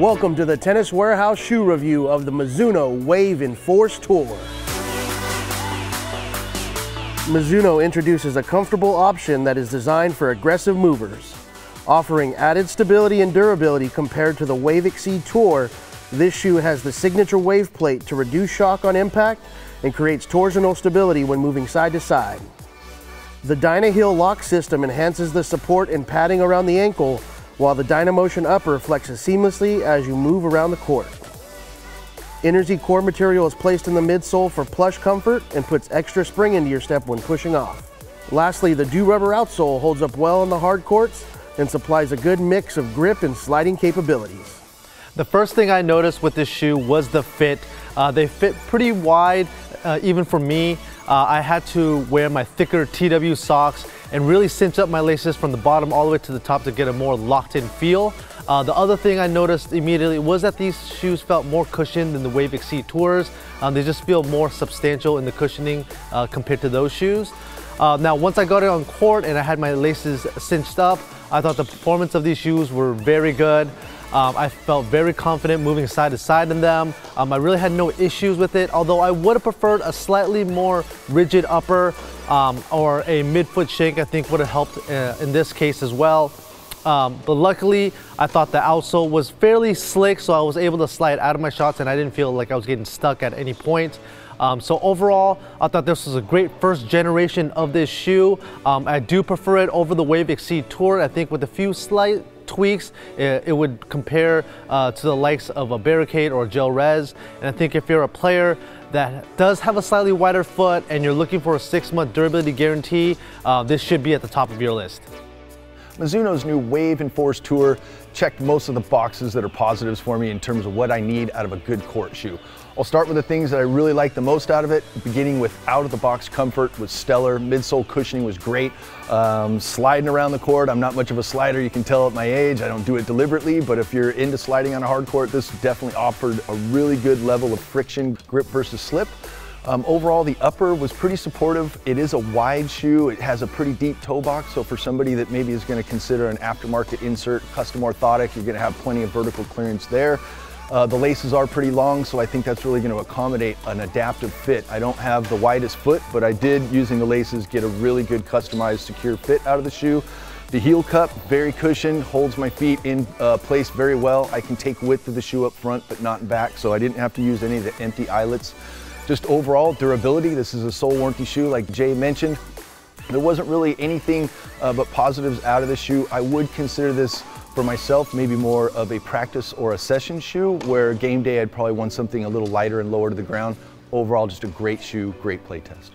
Welcome to the Tennis Warehouse shoe review of the Mizuno Wave Enforce Tour. Mizuno introduces a comfortable option that is designed for aggressive movers. Offering added stability and durability compared to the Wave Exceed Tour, this shoe has the signature wave plate to reduce shock on impact and creates torsional stability when moving side to side. The Dynaheel lock system enhances the support and padding around the ankle, while the Dynamotion upper flexes seamlessly as you move around the court. Enerzy core material is placed in the midsole for plush comfort and puts extra spring into your step when pushing off. Lastly, the Do Rubber outsole holds up well on the hard courts and supplies a good mix of grip and sliding capabilities. The first thing I noticed with this shoe was the fit. Uh, they fit pretty wide, uh, even for me. Uh, I had to wear my thicker TW socks and really cinch up my laces from the bottom all the way to the top to get a more locked in feel. Uh, the other thing I noticed immediately was that these shoes felt more cushioned than the Wave Exceed Tours. Um, they just feel more substantial in the cushioning uh, compared to those shoes. Uh, now, once I got it on court and I had my laces cinched up, I thought the performance of these shoes were very good. Um, I felt very confident moving side to side in them. Um, I really had no issues with it, although I would have preferred a slightly more rigid upper um, or a mid-foot shank I think would have helped uh, in this case as well. Um, but luckily, I thought the outsole was fairly slick, so I was able to slide out of my shots and I didn't feel like I was getting stuck at any point. Um, so overall, I thought this was a great first generation of this shoe. Um, I do prefer it over the Wave Exceed Tour. I think with a few slight tweaks, it, it would compare uh, to the likes of a Barricade or a Gel Res. And I think if you're a player that does have a slightly wider foot and you're looking for a six month durability guarantee, uh, this should be at the top of your list. Mizuno's new Wave Enforce Tour checked most of the boxes that are positives for me in terms of what I need out of a good court shoe. I'll start with the things that I really like the most out of it, beginning with out-of-the-box comfort was stellar, midsole cushioning was great, um, sliding around the court, I'm not much of a slider, you can tell at my age, I don't do it deliberately, but if you're into sliding on a hard court, this definitely offered a really good level of friction, grip versus slip. Um, overall, the upper was pretty supportive. It is a wide shoe. It has a pretty deep toe box, so for somebody that maybe is gonna consider an aftermarket insert, custom orthotic, you're gonna have plenty of vertical clearance there. Uh, the laces are pretty long, so I think that's really going to accommodate an adaptive fit. I don't have the widest foot, but I did, using the laces, get a really good customized secure fit out of the shoe. The heel cup, very cushioned, holds my feet in uh, place very well. I can take width of the shoe up front, but not back, so I didn't have to use any of the empty eyelets. Just overall durability, this is a sole warranty shoe like Jay mentioned. There wasn't really anything uh, but positives out of the shoe. I would consider this for myself, maybe more of a practice or a session shoe, where game day I'd probably want something a little lighter and lower to the ground. Overall, just a great shoe, great play test.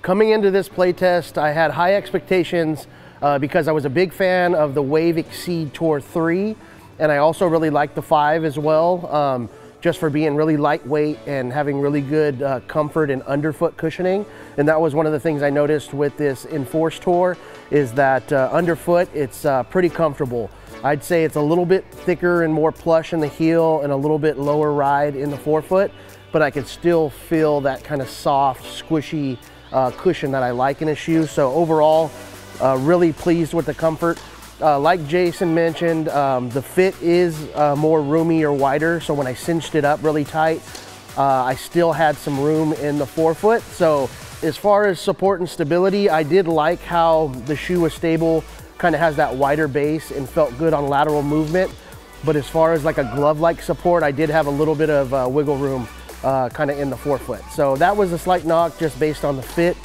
Coming into this play test, I had high expectations uh, because I was a big fan of the Wave Exceed Tour 3, and I also really liked the 5 as well, um, just for being really lightweight and having really good uh, comfort and underfoot cushioning. And that was one of the things I noticed with this Enforce Tour, is that uh, underfoot, it's uh, pretty comfortable. I'd say it's a little bit thicker and more plush in the heel and a little bit lower ride in the forefoot, but I can still feel that kind of soft, squishy uh, cushion that I like in a shoe. So overall, uh, really pleased with the comfort. Uh, like Jason mentioned, um, the fit is uh, more roomy or wider. So when I cinched it up really tight, uh, I still had some room in the forefoot. So as far as support and stability, I did like how the shoe was stable kind of has that wider base and felt good on lateral movement. But as far as like a glove-like support, I did have a little bit of uh, wiggle room uh, kind of in the forefoot. So that was a slight knock just based on the fit.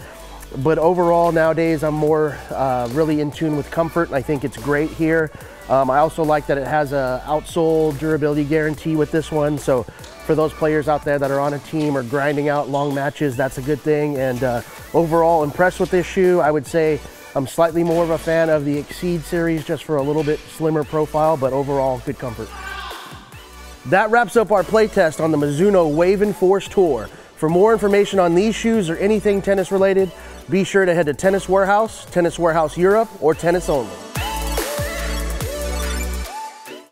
But overall nowadays I'm more uh, really in tune with comfort. And I think it's great here. Um, I also like that it has a outsole durability guarantee with this one. So for those players out there that are on a team or grinding out long matches, that's a good thing. And uh, overall impressed with this shoe. I would say I'm slightly more of a fan of the Exceed series just for a little bit slimmer profile, but overall good comfort. That wraps up our playtest on the Mizuno Wave Enforce Tour. For more information on these shoes or anything tennis related, be sure to head to Tennis Warehouse, Tennis Warehouse Europe, or Tennis Only.